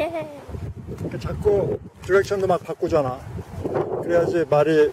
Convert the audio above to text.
예. 그 자꾸 디렉션도 막 바꾸잖아. 그래야지 말이